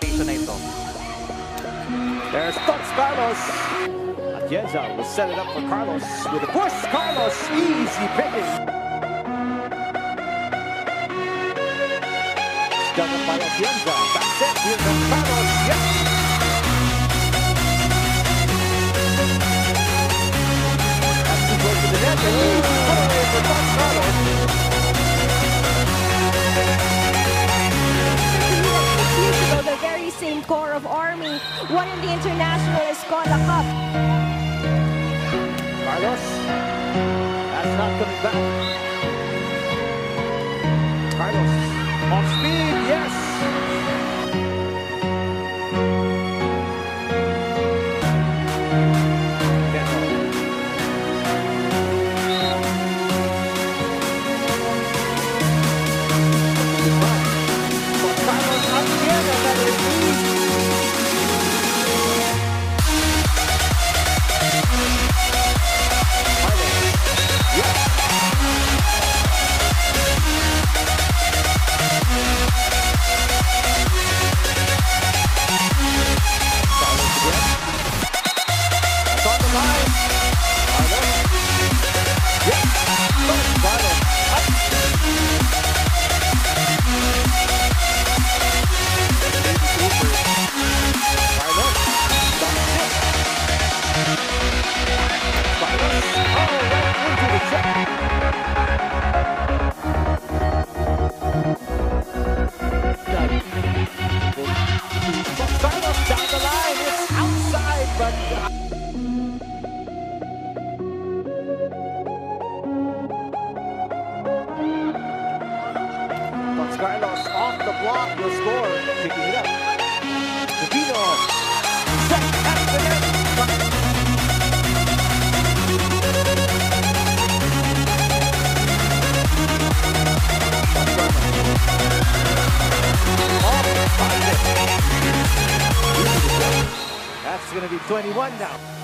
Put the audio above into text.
Dito na ito. There's Tots Carlos. Atienza will set it up for Carlos with a push. Carlos, easy picking. Done by Atienza. That's it. Here comes Carlos. Yes. Of in the International Escola Cup. Carlos. That's not coming back. Carlos. Off the block will score, picking it up. Divino set at the net. That's going to be 21 now.